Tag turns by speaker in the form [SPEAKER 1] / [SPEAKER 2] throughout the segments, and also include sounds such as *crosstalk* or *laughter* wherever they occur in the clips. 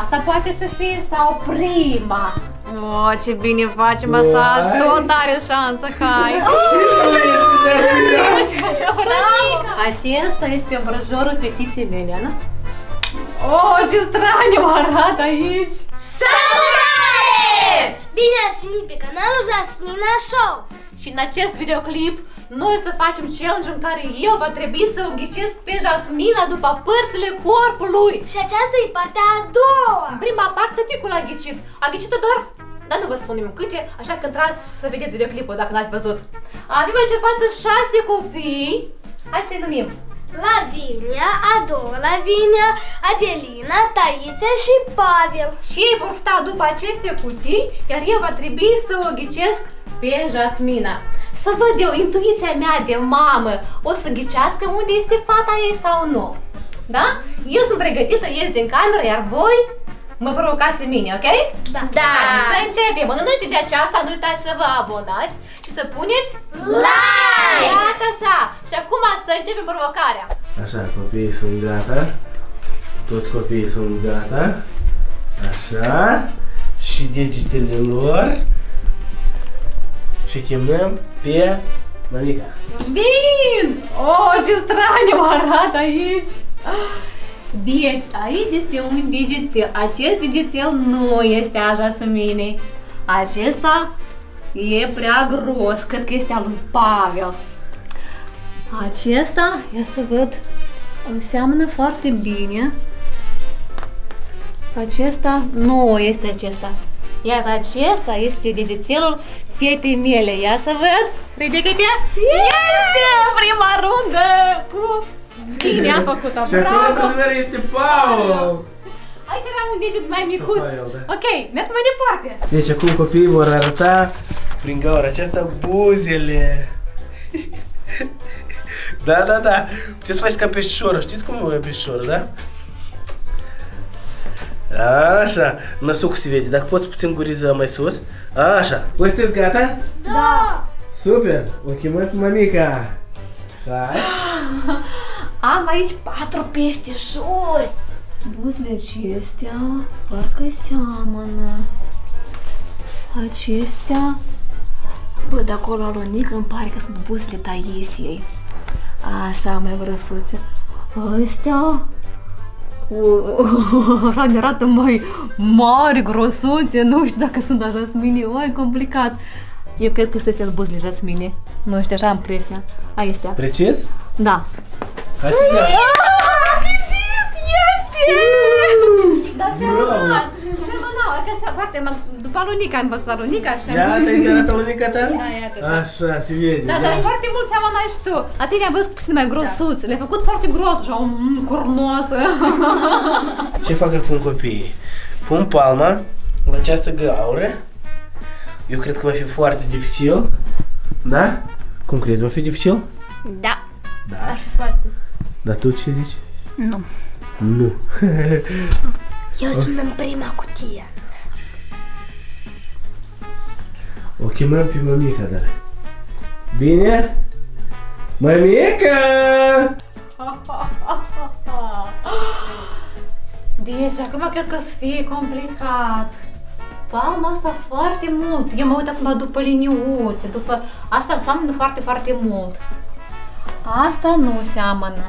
[SPEAKER 1] Asta poate să fie sau prima. Oh, ce bine face masaj, tot are șansă că ai. Acesta este obrăjorul fetiței mele, nu? Oh, ce straniu arată aici!
[SPEAKER 2] Salutare! Bine ați venit pe canalul Jasmina Show!
[SPEAKER 1] Și în acest videoclip noi o să facem challenge în care eu va trebui să o ghicesc pe Jasmina după părțile corpului.
[SPEAKER 2] Și aceasta e partea a doua!
[SPEAKER 1] În prima parte ticul a ghicit. A ghicit-o doar dar nu vă spunem câte, așa că intrați să vedeți videoclipul dacă n-ați văzut. Avem aici în față șase copii. Hai să-i numim.
[SPEAKER 2] Lavinia, Ado, Lavinia, Adelina, Taisia și Pavel.
[SPEAKER 1] Și ei vor sta după aceste cutii, iar eu va trebui să o ghicesc pe Jasmina. Să văd eu, intuiția mea de mamă o să ghicească unde este fata ei sau nu. Da? Eu sunt pregătită, ies din cameră, iar voi mă provocați mine, ok?
[SPEAKER 2] Da.
[SPEAKER 1] Da, să începem. Înainte de aceasta, nu uitați să vă abonați și să puneți
[SPEAKER 2] Like!
[SPEAKER 1] Iată așa. Și acum să începem provocarea.
[SPEAKER 3] Așa, copiii sunt gata. Toți copiii sunt gata. Așa. Și degetele lor. Și chemăm pe mamica.
[SPEAKER 1] Vin! Oh, ce straniu arată aici! Deci, aici este un degețel. Acest degețel nu este a Jasminei. Acesta e prea gros. Cred că este al lui Pavel. Acesta, ia să văd, seamănă foarte bine. Acesta nu este acesta. Iar acesta este degețelul fetei mele. Ia să văd. Ridică-te. Este prima rundă cu Bine a făcut-o,
[SPEAKER 3] Și acum
[SPEAKER 1] bravo!
[SPEAKER 3] într-adevăr este Paul.
[SPEAKER 1] Aici era un deget mai micuț.
[SPEAKER 3] Sau Pavel, da.
[SPEAKER 1] Ok, merg mai departe.
[SPEAKER 3] Deci acum copiii vor arăta prin gaura aceasta buzele. *laughs* Da, da, da. Puteți să faci ca peștișoră. Știți cum e peștișoră, da? Așa, năsucul se vede. Dacă poți puțin guriza mai sus. Așa. Voi sunteți gata?
[SPEAKER 2] Da!
[SPEAKER 3] Super! O chemăm pe mamica. Hai. *gasps*
[SPEAKER 1] Am aici patru peștișori. Buzele acestea parcă seamănă. Acestea... Bă, de acolo alunic îmi pare că sunt buzele Taisiei. Așa, mai vrăsuțe. Astea... Așa *laughs* ne arată mai mari, grosuțe, nu știu dacă sunt așa Jasmine, mai complicat. Eu cred că astea sunt buzele Jasmine. Nu știu, așa am impresia. Aia este.
[SPEAKER 3] Precis?
[SPEAKER 1] Da.
[SPEAKER 3] Hai să vedem.
[SPEAKER 1] Ghicit! Este! Dar
[SPEAKER 3] Bravo!
[SPEAKER 1] Semănat! Semănau, adică se foarte, m-am- după alunica am văzut alunica și am...
[SPEAKER 3] Ia, te-ai se arată lumica ta?
[SPEAKER 1] Da, iată, da.
[SPEAKER 3] Așa, se vede,
[SPEAKER 1] Da, dar foarte mult seamănai și tu. La tine am văzut puțin mai grosuț. Le-ai făcut foarte gros, așa, mm, cornoasă. *laughs*
[SPEAKER 3] Ce fac acum copiii? Pun palma la această gaură. Eu cred că va fi foarte dificil. Da? Cum crezi? Va fi dificil?
[SPEAKER 2] Da!
[SPEAKER 3] Da.
[SPEAKER 2] Ar fi foarte...
[SPEAKER 3] Dar tu ce zici?
[SPEAKER 1] Nu.
[SPEAKER 3] Nu. *laughs*
[SPEAKER 2] Eu sunt în prima cutie.
[SPEAKER 3] O chemăm pe mămica, dar... Bine? Mămica! *laughs*
[SPEAKER 1] Deci, acum cred că o să fie complicat. Palma asta foarte mult. Eu mă uit acum după liniuțe, după... Asta seamănă foarte, foarte mult. Asta nu seamănă.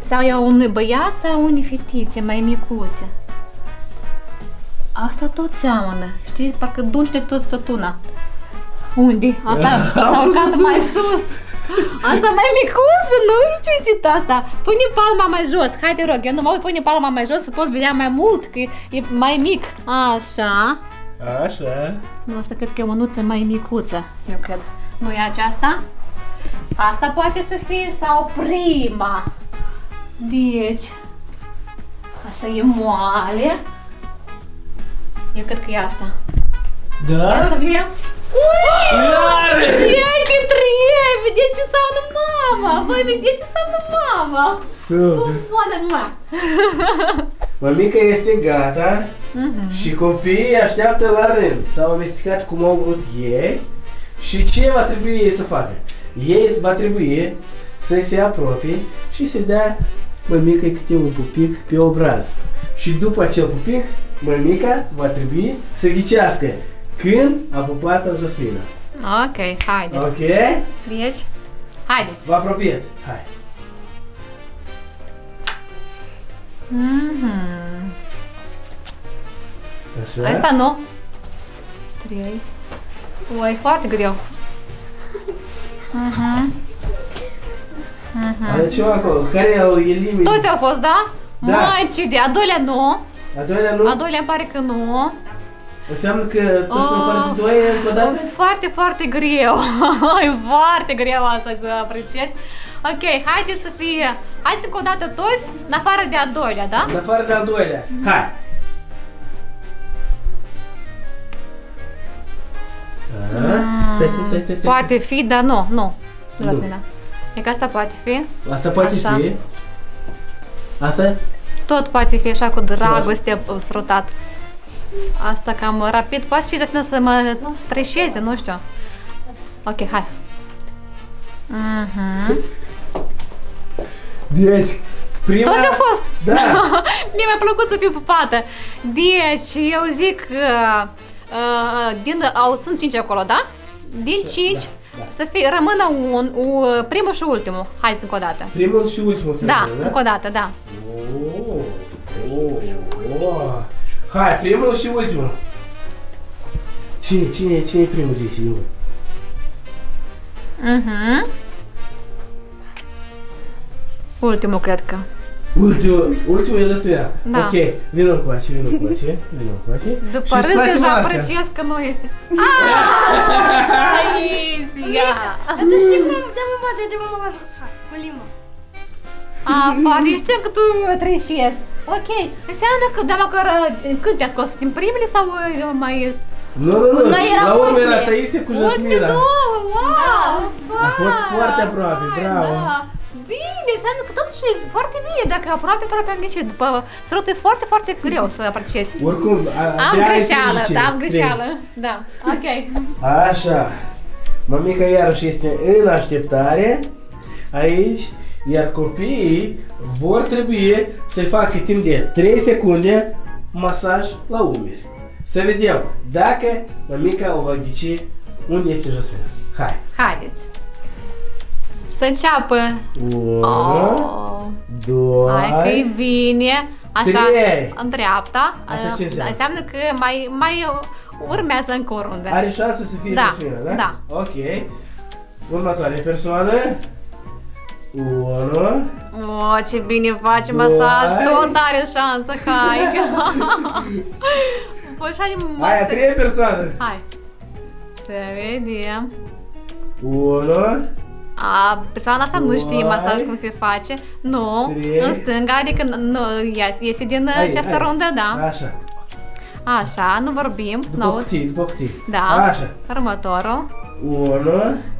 [SPEAKER 1] Sau e unui băiat sau unei fetițe mai micuțe. Asta tot seamănă. Știi? Parcă dulci de tot sătuna. Unde? Asta *laughs*
[SPEAKER 3] Am
[SPEAKER 1] s-a
[SPEAKER 3] pus
[SPEAKER 1] urcat
[SPEAKER 3] sus.
[SPEAKER 1] mai sus. Asta mai micuță, nu e cinstit asta. Pune palma mai jos. Hai te rog, eu nu mă uit, pune palma mai jos să pot vedea mai mult, că e mai mic. Așa.
[SPEAKER 3] Așa.
[SPEAKER 1] Nu, asta cred că e o mânuță mai micuță, eu cred. Nu e aceasta? Asta poate să fie sau prima. Deci, asta e moale. Eu cred că e asta. Ia
[SPEAKER 3] Da?
[SPEAKER 1] să vedem.
[SPEAKER 3] Iară!
[SPEAKER 1] Ia că trei! Vedeți ce înseamnă mama! Voi vedeți ce înseamnă mama!
[SPEAKER 3] Super!
[SPEAKER 1] Bună, mua!
[SPEAKER 3] Mămica este gata și copiii așteaptă la rând. S-au amestecat cum au vrut ei și ce va trebui ei să facă? Ei va trebui să se apropie și să dea mămicăi câte un pupic pe obraz. Și după acel pupic, mămica va trebui să ghicească când a pupat-o Jasmina.
[SPEAKER 1] Ok, haideți.
[SPEAKER 3] Ok?
[SPEAKER 1] Deci, haideți.
[SPEAKER 3] Vă apropieți. Hai.
[SPEAKER 1] Mhm.
[SPEAKER 3] Așa.
[SPEAKER 1] Asta nu. Trei. Ui, e foarte greu. Mhm.
[SPEAKER 3] Are ceva acolo. Care e limit?
[SPEAKER 1] Toți au fost, da?
[SPEAKER 3] Da.
[SPEAKER 1] Mai ce de, a doilea nu.
[SPEAKER 3] A doilea nu?
[SPEAKER 1] A doilea îmi pare că nu.
[SPEAKER 3] Înseamnă că tot
[SPEAKER 1] Ah.
[SPEAKER 3] oh. fără de doi încă o dată?
[SPEAKER 1] E foarte, foarte greu. *laughs* e foarte greu asta să apreciez. Ok, haideți să fie... Haideți încă o dată toți, în afară de a doilea, da?
[SPEAKER 3] În afară de al doilea. Hai! Ah, Stai, stai, stai, stai, stai.
[SPEAKER 1] Poate fi, dar nu, nu. Nu,
[SPEAKER 3] Nu.
[SPEAKER 1] Rasmina. E că asta poate fi.
[SPEAKER 3] Asta poate
[SPEAKER 1] Așa.
[SPEAKER 3] fi. Asta?
[SPEAKER 1] Tot poate fi așa cu dragoste srutat. Asta cam rapid. Poate fi Rasmina să mă nu, streșeze, nu știu. Ok, hai. Mhm.
[SPEAKER 3] Deci, prima...
[SPEAKER 1] Toți au fost!
[SPEAKER 3] Da. *laughs*
[SPEAKER 1] Mie mi-a plăcut să fiu pupată. Deci, eu zic că uh, din, au, sunt 5 acolo, da? Din 5
[SPEAKER 3] da, da.
[SPEAKER 1] să fie, rămână un, un, primul și ultimul. Haideți încă o dată.
[SPEAKER 3] Primul și ultimul să
[SPEAKER 1] Da,
[SPEAKER 3] rămână,
[SPEAKER 1] încă o dată, da.
[SPEAKER 3] Oh, oh, oh. Hai, primul și ultimul. Cine, cine, cine e primul zici? Eu.
[SPEAKER 1] Mhm. Ultimul, cred că.
[SPEAKER 3] Ultimul, ultimul e Jasmina.
[SPEAKER 1] Da.
[SPEAKER 3] Ok, vină cu ace, vină cu ace, vină cu ace.
[SPEAKER 1] După
[SPEAKER 3] Și
[SPEAKER 1] râs
[SPEAKER 3] scoate
[SPEAKER 1] deja
[SPEAKER 3] masca.
[SPEAKER 1] apreciez că nu este. *laughs* Ah, easy, ia.
[SPEAKER 2] Dar tu știi cum de mă bate de mă așa, cu limba.
[SPEAKER 1] A, foarte, eu știu că tu trăișiesc. Ok, înseamnă că, da, măcar, uh, când te-a scos? Din primele sau uh, mai...
[SPEAKER 3] Nu, nu, nu,
[SPEAKER 1] Noi eram
[SPEAKER 3] la urmă era
[SPEAKER 1] ultimele.
[SPEAKER 3] Taise cu
[SPEAKER 1] Ultimele
[SPEAKER 3] Jasmina.
[SPEAKER 1] două, wow!
[SPEAKER 3] A fost foarte aproape,
[SPEAKER 1] Vai,
[SPEAKER 3] bravo.
[SPEAKER 1] Da. Bine, înseamnă că totuși e foarte bine, dacă aproape, aproape am ghicit. După sărutul e foarte, foarte greu să apreciezi.
[SPEAKER 3] Oricum, a,
[SPEAKER 1] Am
[SPEAKER 3] abia ai
[SPEAKER 1] greșeală,
[SPEAKER 3] trei,
[SPEAKER 1] da, am
[SPEAKER 3] trei.
[SPEAKER 1] greșeală. Da, ok.
[SPEAKER 3] Așa. Mamica iarăși este în așteptare aici, iar copiii vor trebui să facă timp de 3 secunde masaj la umeri. Să vedem dacă mamica o va ghici unde este Jasmina. Hai.
[SPEAKER 1] Haideți. Să înceapă.
[SPEAKER 3] 1,
[SPEAKER 1] Oh.
[SPEAKER 3] 2,
[SPEAKER 1] Hai că e bine. Așa,
[SPEAKER 3] Trei.
[SPEAKER 1] în dreapta.
[SPEAKER 3] Asta ce înseamnă?
[SPEAKER 1] Înseamnă că mai, mai urmează încă o rundă.
[SPEAKER 3] Are șansă să fie
[SPEAKER 1] Da,
[SPEAKER 3] Jasmina, da?
[SPEAKER 1] da.
[SPEAKER 3] Ok. Următoarea persoană. 1,
[SPEAKER 1] O, ce bine face
[SPEAKER 3] Doi.
[SPEAKER 1] masaj, tot are șansă, hai. *laughs* Păi așa de
[SPEAKER 3] aia
[SPEAKER 1] masă.
[SPEAKER 3] treia persoană.
[SPEAKER 1] Hai. Să vedem.
[SPEAKER 3] 1,
[SPEAKER 1] A, persoana asta nu știe
[SPEAKER 3] Doi.
[SPEAKER 1] masaj cum se face. Nu,
[SPEAKER 3] Trei.
[SPEAKER 1] în stânga, adică nu, ies- iese din
[SPEAKER 3] Hai,
[SPEAKER 1] această
[SPEAKER 3] hai.
[SPEAKER 1] rundă, da.
[SPEAKER 3] Așa.
[SPEAKER 1] Așa, nu vorbim, să
[SPEAKER 3] După
[SPEAKER 1] nu
[SPEAKER 3] cutii, după cutii.
[SPEAKER 1] Da.
[SPEAKER 3] Așa.
[SPEAKER 1] Următorul.
[SPEAKER 3] 1,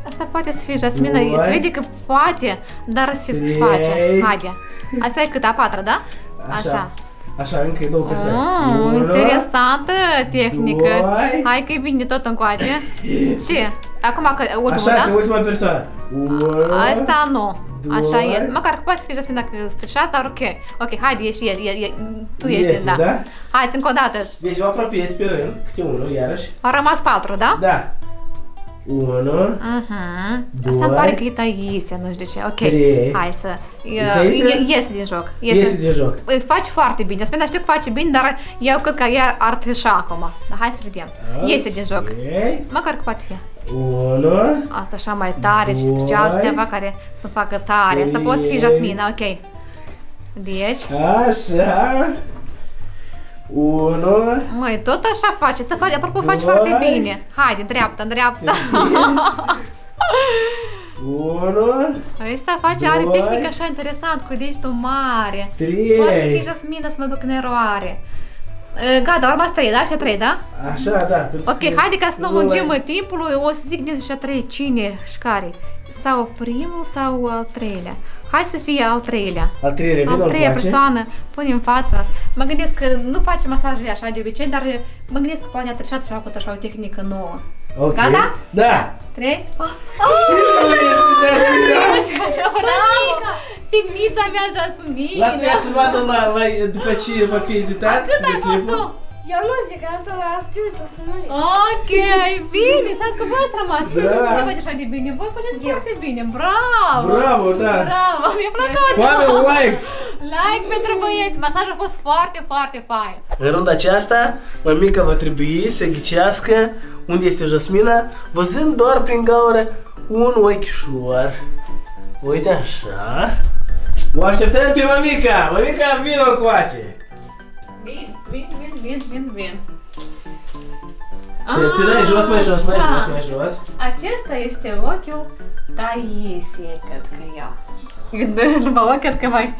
[SPEAKER 1] Asta poate să fie Jasmina,
[SPEAKER 3] Doi.
[SPEAKER 1] se vede că poate, dar se
[SPEAKER 3] Trei.
[SPEAKER 1] face. Haide. Asta e cât? A patra, da?
[SPEAKER 3] Așa. Așa, încă e două persoane.
[SPEAKER 1] Mm,
[SPEAKER 3] Unu,
[SPEAKER 1] interesantă tehnică.
[SPEAKER 3] doi.
[SPEAKER 1] Hai că e bine tot încoace. *laughs* Ce? Acum că ultimul,
[SPEAKER 3] Așa, este
[SPEAKER 1] da?
[SPEAKER 3] ultima persoană. 1,
[SPEAKER 1] Asta nu. Așa
[SPEAKER 3] doi.
[SPEAKER 1] e. Măcar că poate să fie Jasmina dacă streșează, dar ok. Ok, haide, ieși, e, e, e, tu ești,
[SPEAKER 3] Iese,
[SPEAKER 1] da.
[SPEAKER 3] da?
[SPEAKER 1] Hai, încă o dată.
[SPEAKER 3] Deci vă apropieți pe rând, câte unul, iarăși.
[SPEAKER 1] Au rămas patru, da?
[SPEAKER 3] Da. 1,
[SPEAKER 1] Mhm.
[SPEAKER 3] Doi.
[SPEAKER 1] Asta îmi pare că e Taisia, nu știu de ce. Ok,
[SPEAKER 3] Trei.
[SPEAKER 1] hai să...
[SPEAKER 3] E Taisia?
[SPEAKER 1] E- Iese din joc.
[SPEAKER 3] iese de joc.
[SPEAKER 1] Îi faci foarte bine. Jasmina știu că face bine, dar eu cred că ea ar treșa acum. Dar hai să vedem. Iese din joc.
[SPEAKER 3] Ok.
[SPEAKER 1] Măcar că poate fi.
[SPEAKER 3] 1,
[SPEAKER 1] Asta așa mai tare și
[SPEAKER 3] Doi.
[SPEAKER 1] special cineva care să facă tare. Asta poate să fie
[SPEAKER 3] Trei.
[SPEAKER 1] Jasmina, ok. Deci,
[SPEAKER 3] Așa. 1,
[SPEAKER 1] măi, tot așa face. Să faci, apropo, faci
[SPEAKER 3] Doi.
[SPEAKER 1] foarte bine. Haide, în dreapta, în dreapta. *laughs*
[SPEAKER 3] 1,
[SPEAKER 1] Ăsta face, are
[SPEAKER 3] Doi.
[SPEAKER 1] tehnică așa interesant, cu degetul mare. Poate să fie
[SPEAKER 3] 3.
[SPEAKER 1] Jasmina să mă duc în eroare. E, Gata, au rămas trei, da? Și trei, da?
[SPEAKER 3] Așa, da. pentru
[SPEAKER 1] Ok,
[SPEAKER 3] că-
[SPEAKER 1] haide ca să nu
[SPEAKER 3] Nu
[SPEAKER 1] lungim
[SPEAKER 3] mai-
[SPEAKER 1] timpul, o să zic din și trei, cine și care. Sau primul sau al treilea. Hai să fie al treilea.
[SPEAKER 3] Al treilea,
[SPEAKER 1] Al
[SPEAKER 3] vină
[SPEAKER 1] treia
[SPEAKER 3] încoace.
[SPEAKER 1] persoană, pune în față. Mă gândesc că nu face masajul așa de obicei, dar mă gândesc că poate a trășat și a făcut așa o tehnică nouă.
[SPEAKER 3] Ok.
[SPEAKER 1] Gata?
[SPEAKER 3] Da.
[SPEAKER 1] Trei? Oh, *laughs*
[SPEAKER 3] Și nu este Jasmina.
[SPEAKER 1] Bravo! pignița mea, Jasmine.
[SPEAKER 3] Lasă-i să vadă la, la, după ce va fi editat.
[SPEAKER 1] Atât ai fost
[SPEAKER 3] videoclipul.
[SPEAKER 1] tu.
[SPEAKER 2] Eu nu zic asta la stiu să filmări.
[SPEAKER 1] Ok, bine, să că voi ați rămas.
[SPEAKER 3] Da.
[SPEAKER 1] Cine face așa de bine? Voi faceți foarte bine, bravo!
[SPEAKER 3] Bravo, da.
[SPEAKER 1] Bravo, mi-a plăcut!
[SPEAKER 3] Pune un like!
[SPEAKER 1] Like pentru băieți, masajul a fost foarte, foarte fain.
[SPEAKER 3] În runda aceasta, mămica va trebui să ghicească unde este Jasmina, văzând doar prin gaură un ochișor. Uite așa. O așteptăm pe mămica! Mămica, vină încoace!
[SPEAKER 1] Bine, bine, bine, bine, bine, bine.
[SPEAKER 3] Te, te dai jos, mai jos, mai
[SPEAKER 1] Așa.
[SPEAKER 3] jos, mai jos.
[SPEAKER 1] Acesta este ochiul Taiesie, cred că eu. După ochi, cred că mai...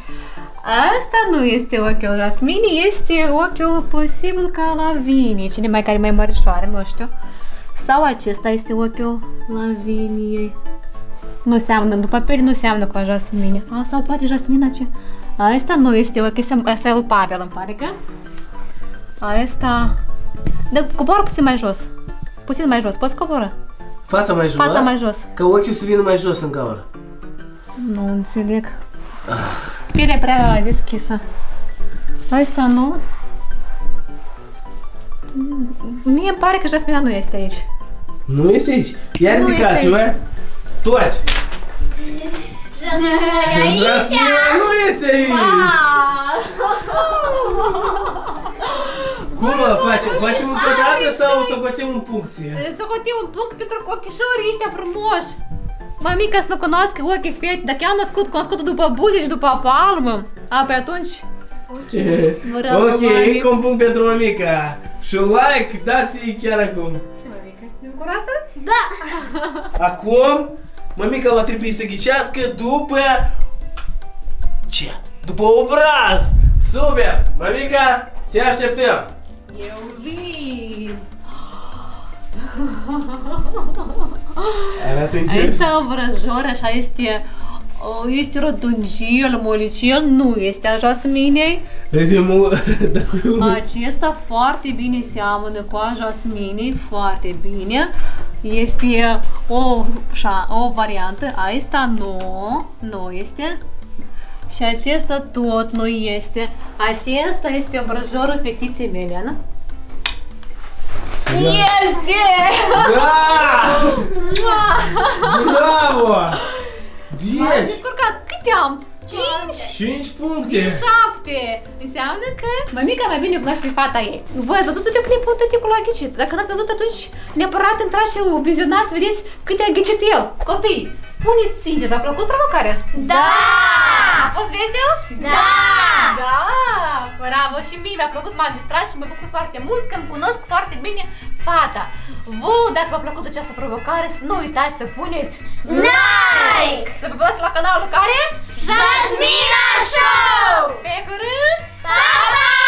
[SPEAKER 1] Asta nu este ochiul Rasmini, este ochiul posibil ca Lavinii. Cine mai care mai mărișoare, nu știu. Sau acesta este ochiul Laviniei. Nu seamănă, după peri nu seamănă cu a Jasmine. A, sau poate Jasmina ce... Asta nu este ochiul, asta- asta e lui Pavel, îmi pare că. Asta... De, coboară puțin mai jos. Puțin mai jos, poți coboră?
[SPEAKER 3] Fața mai jos.
[SPEAKER 1] Fața mai jos.
[SPEAKER 3] Ca ochiul să vină mai jos în gaură.
[SPEAKER 1] Nu înțeleg. Pielea prea deschisă. Asta nu. Mie îmi pare că Jasmina nu este aici.
[SPEAKER 3] Nu este aici. Ia
[SPEAKER 1] Nu
[SPEAKER 3] ridicați-vă.
[SPEAKER 1] Este aici.
[SPEAKER 3] Toți.
[SPEAKER 2] Jasmina e aici.
[SPEAKER 3] Jasmina nu este aici. Cum mă facem? Facem încă o dată sau să cotim în puncție?
[SPEAKER 1] Să cotim un punct pentru că ochișorii ăștia frumoși. Mămica să nu cunoască ochii fete, dacă eu am născut cunoscut după buze și după palmă, a, pe atunci Bravo,
[SPEAKER 3] ok,
[SPEAKER 1] mami.
[SPEAKER 3] încă un punct pentru mămica. Și un like, dați-i chiar acum.
[SPEAKER 1] Ce mămica? E bucuroasă?
[SPEAKER 2] Da.
[SPEAKER 3] Acum, mămica va trebui să ghicească după... Ce? După obraz! Super! Mămica, te așteptăm!
[SPEAKER 1] Eu vin!
[SPEAKER 3] Arată
[SPEAKER 1] Aici
[SPEAKER 3] încet.
[SPEAKER 1] sau vrăjor, așa este o, este rotunjel, molicel, nu este a jasminei.
[SPEAKER 3] De mult... *laughs*
[SPEAKER 1] Acesta foarte bine seamănă cu a jasminei, foarte bine. Este o, șa, o variantă, asta nu, nu este. Și acesta tot nu este. Acesta este obrăjorul fetiței mele, nu? Este!
[SPEAKER 3] Da!
[SPEAKER 1] Mua! *laughs*
[SPEAKER 3] Bravo!
[SPEAKER 1] M-am
[SPEAKER 3] Deci,
[SPEAKER 1] descurcat. Câte am? 5?
[SPEAKER 3] 5 puncte!
[SPEAKER 1] Din 7! Înseamnă că mămica mai bine cunoaște fata ei. Voi ați văzut videoclipul tot timpul la ghicit. Dacă n-ați văzut, atunci neapărat intrați și vizionați, vedeți câte a ghicit el. Copii, spuneți sincer, v-a plăcut provocarea?
[SPEAKER 2] Da!
[SPEAKER 1] A fost vesel?
[SPEAKER 2] Da!
[SPEAKER 1] Da! Bravo! Și mie mi-a plăcut, m-a distrat și mă bucur foarte mult că îmi cunosc foarte bine fata. Vă, dacă v-a plăcut această provocare, să nu uitați să puneți
[SPEAKER 2] Like!
[SPEAKER 1] Să vă la canalul care? Jasmina Show! Pegurun! papai.